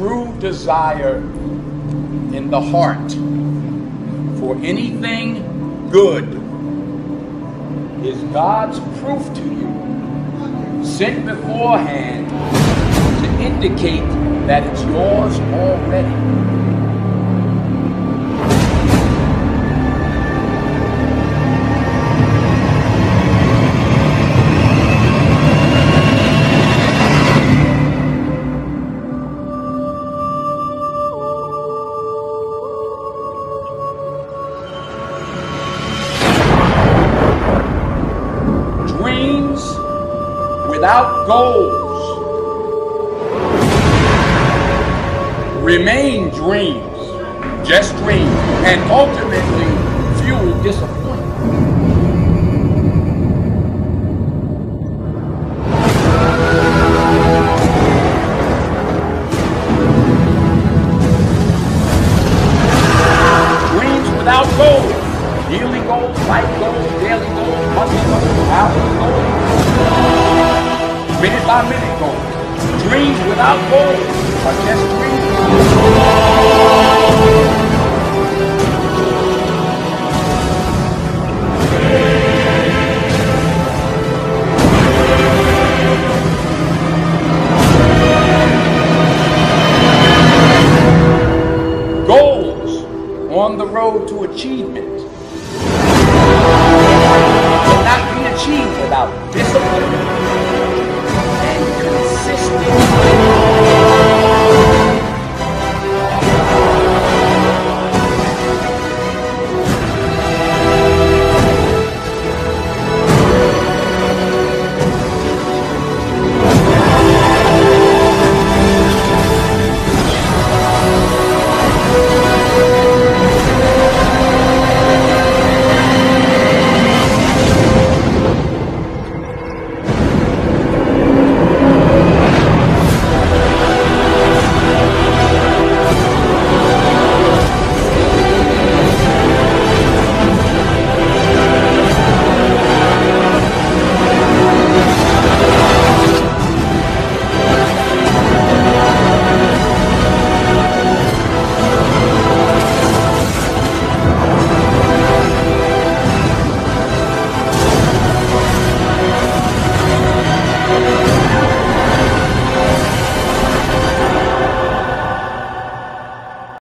true desire in the heart for anything good is God's proof to you, sent beforehand to indicate that it's yours already. Without goals. Remain dreams, just dreams, and ultimately fuel disappointment. Dreams without goals, yearly goals, life goals, daily goals, monthly goals, hourly goals, minute by minute goals. Dreams without goals are just dreams. Goals on the road to achievement